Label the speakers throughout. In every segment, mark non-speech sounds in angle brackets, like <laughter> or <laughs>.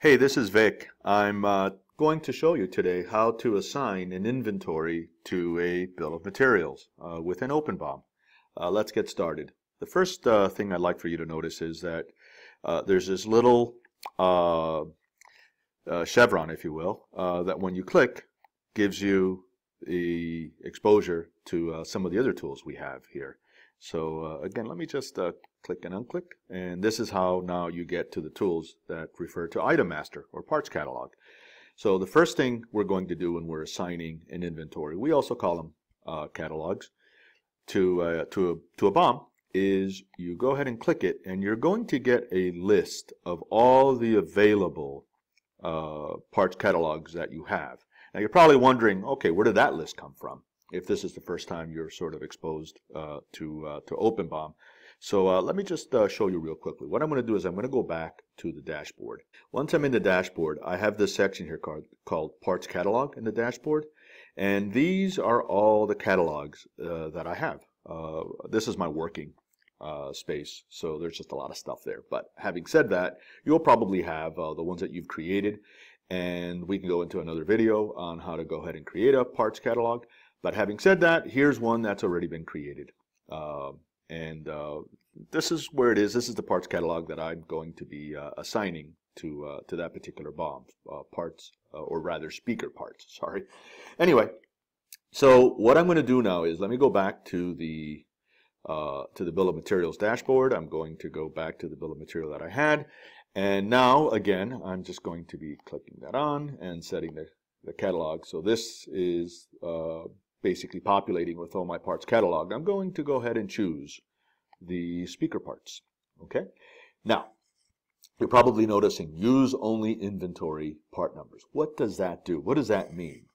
Speaker 1: Hey, this is Vic. I'm uh, going to show you today how to assign an inventory to a bill of materials uh, within OpenBOM. Uh, let's get started. The first uh, thing I'd like for you to notice is that uh, there's this little uh, chevron, if you will, that when you click gives you the exposure to some of the other tools we have here. So uh, again, let me just uh, click and unclick. And this is how now you get to the tools that refer to Item Master or Parts Catalog. So the first thing we're going to do when we're assigning an inventory, we also call them uh, catalogs, to, uh, to, a, to a BOM, is you go ahead and click it, and you're going to get a list of all the available uh, parts catalogs that you have. Now you're probably wondering, okay, where did that list come from? If this is the first time you're sort of exposed uh, to, uh, to OpenBOM. So uh, let me just uh, show you real quickly. What I'm going to do is I'm going to go back to the dashboard. Once I'm in the dashboard, I have this section here called, called Parts Catalog in the dashboard. And these are all the catalogs uh, that I have. Uh, this is my working space, so there's just a lot of stuff there. But having said that, you'll probably have the ones that you've created, and we can go into another video on how to go ahead and create a parts catalog. But having said that, here's one that's already been created. Uh, and uh, this is where it is. This is the parts catalog that I'm going to be uh, assigning to uh, to that particular BOM uh, parts, uh, or rather speaker parts. <laughs> Sorry. Anyway, so what I'm going to do now is let me go back to the to the bill of materials dashboard. I'm going to go back to the bill of material that I had, and now again I'm just going to be clicking that on and setting the the catalog. So this is basically populating with all my parts catalog, I'm going to go ahead and choose the speaker parts. Okay. Now, you're probably noticing use only inventory part numbers. What does that do? What does that mean?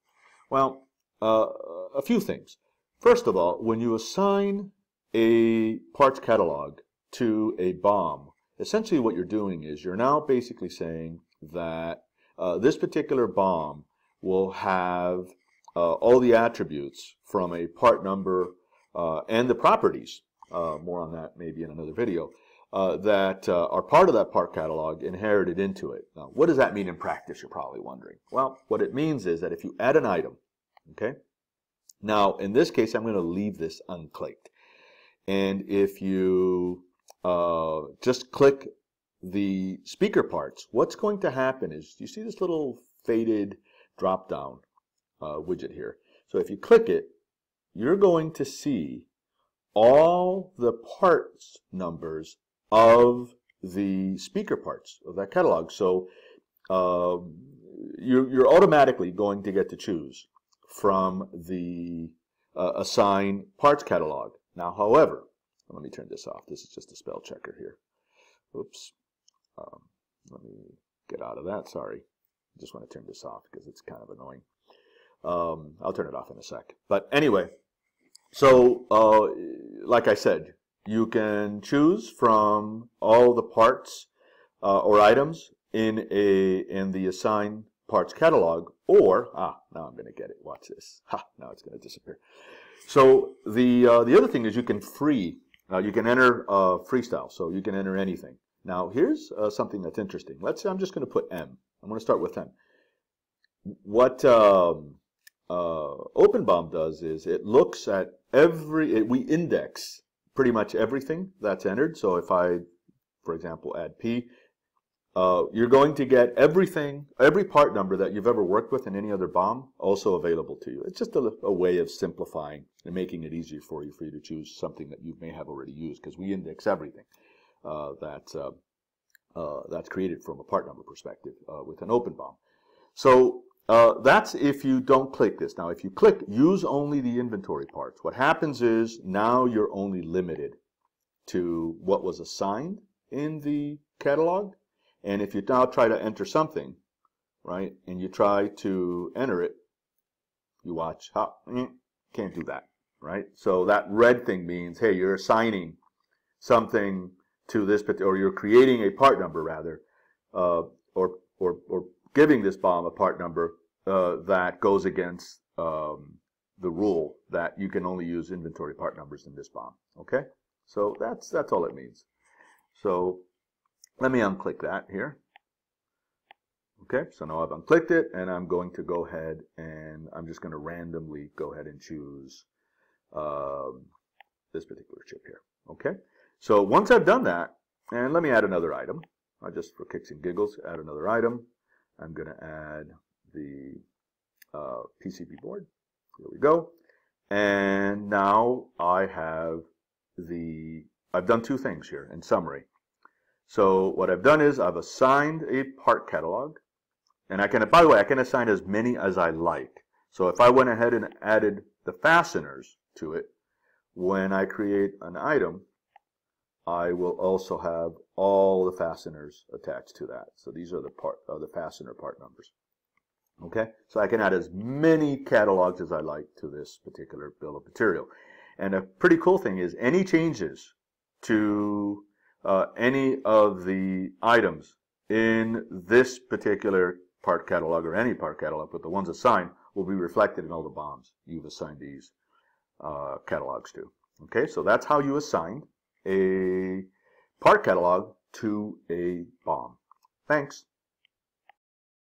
Speaker 1: Well, uh, a few things. First of all, when you assign a parts catalog to a BOM, essentially what you're doing is you're now basically saying that uh, this particular BOM will have uh, all the attributes from a part number uh, and the properties, uh, more on that maybe in another video, uh, that uh, are part of that part catalog inherited into it. Now, what does that mean in practice, you're probably wondering? Well, what it means is that if you add an item, okay, now in this case, I'm going to leave this unclicked. And if you just click the speaker parts, what's going to happen is, you see this little faded drop down uh, widget here. So if you click it, you're going to see all the parts numbers of the speaker parts of that catalog. So uh, you're, you're, automatically going to get to choose from the uh, assign parts catalog. Now, however, let me turn this off. This is just a spell checker here. Oops. Um, let me get out of that. Sorry. I just want to turn this off because it's kind of annoying. Um, I'll turn it off in a sec. But anyway, so uh, like I said, you can choose from all the parts uh, or items in a in the assigned parts catalog, or ah, now I'm going to get it. Watch this. Ha! Now it's going to disappear. So the uh, the other thing is you can free. Uh, you can enter uh, freestyle, so you can enter anything. Now here's uh, something that's interesting. Let's say I'm just going to put M. I'm going to start with M. What um, uh, OpenBOM does is it looks at every, it, we index pretty much everything that's entered. So if I, for example, add P, uh, you're going to get everything, every part number that you've ever worked with in any other BOM also available to you. It's just a, a way of simplifying and making it easier for you for you to choose something that you may have already used because we index everything uh, that's, uh, uh that's created from a part number perspective uh, with an OpenBOM. So uh, that's if you don't click this. Now, if you click use only the inventory parts, what happens is now you're only limited to what was assigned in the catalog. And if you now try to enter something, right, and you try to enter it, you watch, ha, mm, can't do that, right? So that red thing means, hey, you're assigning something to this, or you're creating a part number rather, uh, or, or, or giving this BOM a part number uh, that goes against um, the rule that you can only use inventory part numbers in this BOM. Okay, so that's that's all it means. So let me unclick that here. Okay, so now I've unclicked it and I'm going to go ahead and I'm just going to randomly go ahead and choose um, this particular chip here. Okay, so once I've done that, and let me add another item. I just for kicks and giggles add another item. I'm going to add the uh, PCB board. Here we go. And now I have the, I've done two things here in summary. So what I've done is I've assigned a part catalog. And I can, by the way, I can assign as many as I like. So if I went ahead and added the fasteners to it, when I create an item, I will also have all the fasteners attached to that. So these are the part, uh, the fastener part numbers. Okay, so I can add as many catalogs as I like to this particular bill of material. And a pretty cool thing is any changes to uh, any of the items in this particular part catalog or any part catalog, but the ones assigned will be reflected in all the BOMs you've assigned these uh, catalogs to. Okay, so that's how you assign a part catalog to a BOM. Thanks.